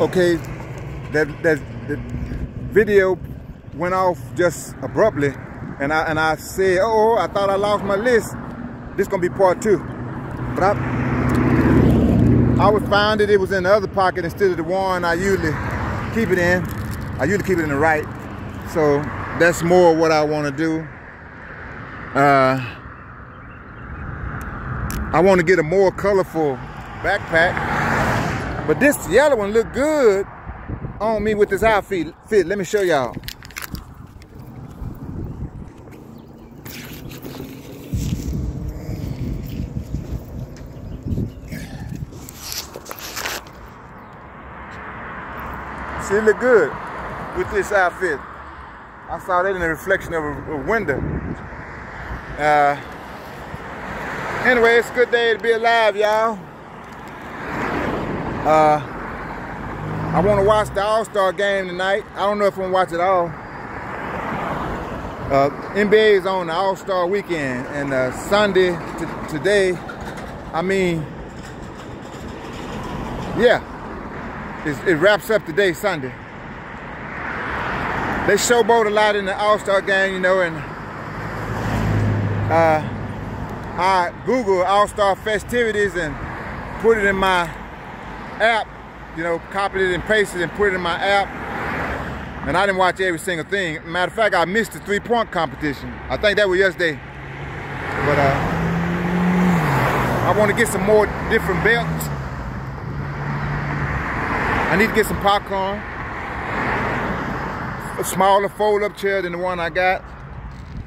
okay, that that the video went off just abruptly, and I and I said, oh, I thought I lost my list. This gonna be part two, but I I would find that it was in the other pocket instead of the one I usually keep it in. I usually keep it in the right, so that's more what I want to do. Uh, I want to get a more colorful backpack, but this yellow one look good on me with this outfit. Fit. Let me show y'all. See, it look good with this outfit. I saw that in the reflection of a, a window. Uh, anyway, it's a good day to be alive, y'all. Uh, I want to watch the All-Star game tonight. I don't know if I'm going to watch it all. Uh, NBA is on the All-Star weekend, and uh, Sunday today, I mean, yeah, it wraps up today, Sunday. They showboat a lot in the All-Star game, you know, and uh, I Google All-Star festivities and put it in my app, you know, copied it and pasted it and put it in my app. And I didn't watch every single thing. Matter of fact, I missed the three-point competition. I think that was yesterday. But uh, I want to get some more different belts. I need to get some popcorn. A smaller fold-up chair than the one I got.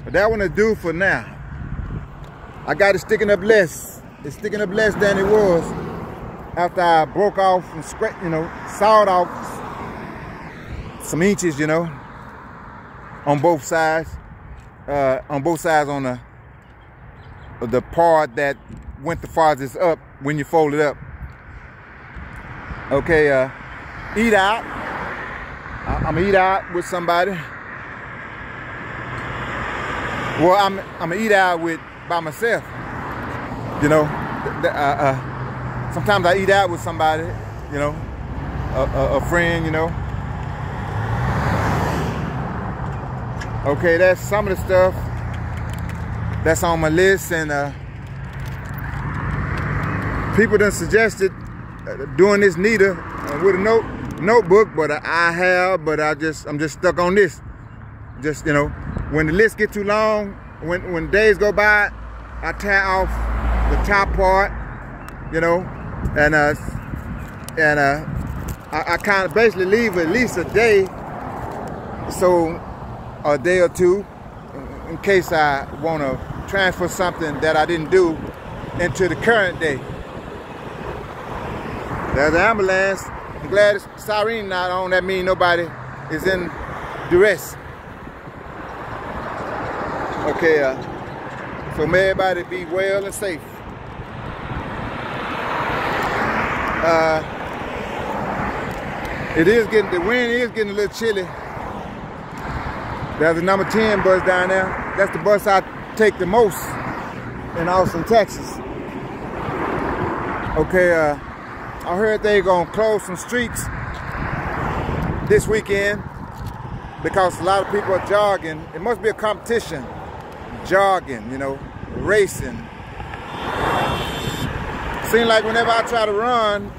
But that one is due for now. I got it sticking up less. It's sticking up less than it was after I broke off and scratched, you know, sawed off some inches, you know, on both sides. Uh, on both sides on the the part that went the farthest up when you fold it up. Okay, uh, eat out. I'm gonna eat out with somebody. Well, I'm I'm gonna eat out with by myself. You know, uh, uh, sometimes I eat out with somebody. You know, a, a, a friend. You know. Okay, that's some of the stuff that's on my list, and uh, people done suggested uh, doing this neater uh, with a note notebook, but I have, but I just I'm just stuck on this. Just you know, when the list get too long, when when days go by, I tie off the top part, you know, and uh and uh I, I kind of basically leave at least a day, so a day or two, in case I want to transfer something that I didn't do into the current day. There's an ambulance. I'm glad it's siren not on. That means nobody is in duress. Okay, uh, so may everybody be well and safe. Uh, it is getting, the wind is getting a little chilly. There's a number 10 bus down there. That's the bus I take the most in Austin, Texas. Okay, uh, I heard they gonna close some streets this weekend because a lot of people are jogging. It must be a competition. Jogging, you know, racing. Seems like whenever I try to run,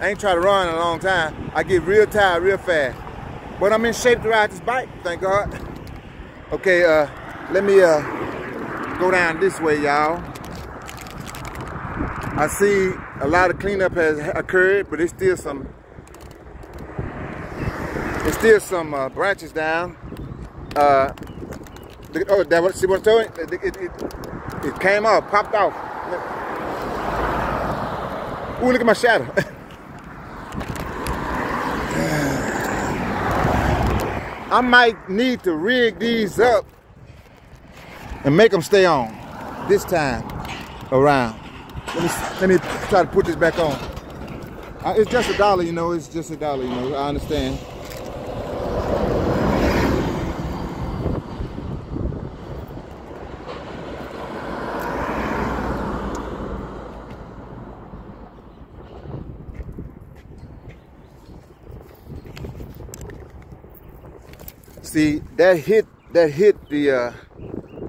I ain't try to run in a long time, I get real tired real fast. But I'm in shape to ride this bike, thank God. Okay, uh, let me uh, go down this way, y'all. I see a lot of cleanup has occurred, but there's still some there's still some uh, branches down. Uh, oh, that what see what I'm telling? It, it, it, it came off, popped off. Ooh, look at my shadow. I might need to rig these up and make them stay on this time around. Let me, let me try to put this back on. Uh, it's just a dollar, you know, it's just a dollar, you know, I understand. See, that hit, that hit the, uh,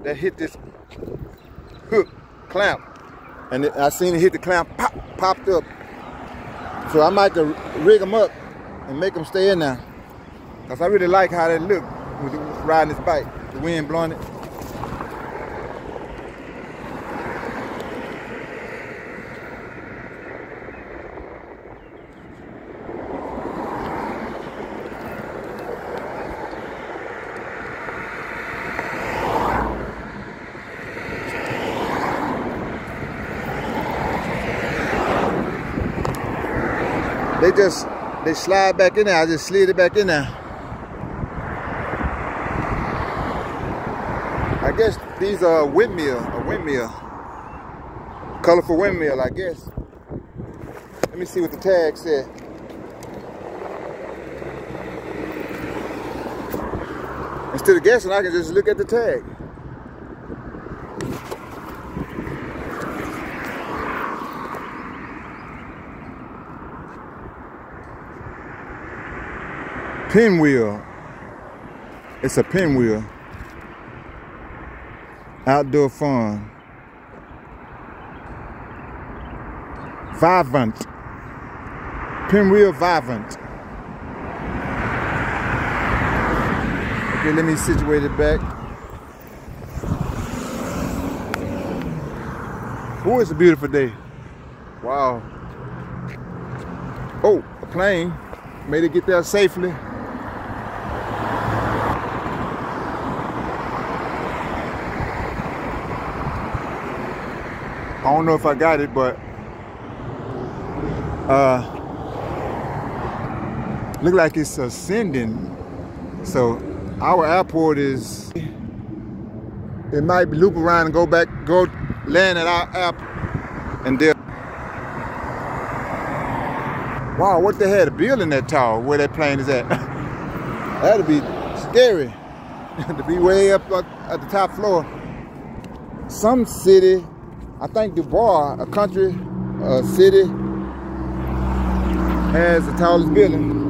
that hit this hook clamp. And it, I seen it hit the clamp, pop, popped up. So I might rig them up and make them stay in there. Cause I really like how they look with riding this bike. The wind blowing it. They just they slide back in there. I just slid it back in there. I guess these are windmill, a windmill. Colorful windmill, I guess. Let me see what the tag said. Instead of guessing, I can just look at the tag. Pinwheel. It's a pinwheel. Outdoor fun. Vivant. Pinwheel Vivant. Okay, let me situate it back. Oh, it's a beautiful day. Wow. Oh, a plane. Made it get there safely. I don't know if I got it, but uh, look like it's ascending. So our airport is, it might be loop around and go back, go land at our airport and there. Wow, what the hell, a building that tall where that plane is at? That'd be scary to be way up at the top floor. Some city I think Dubai, a country, a city, has the tallest building.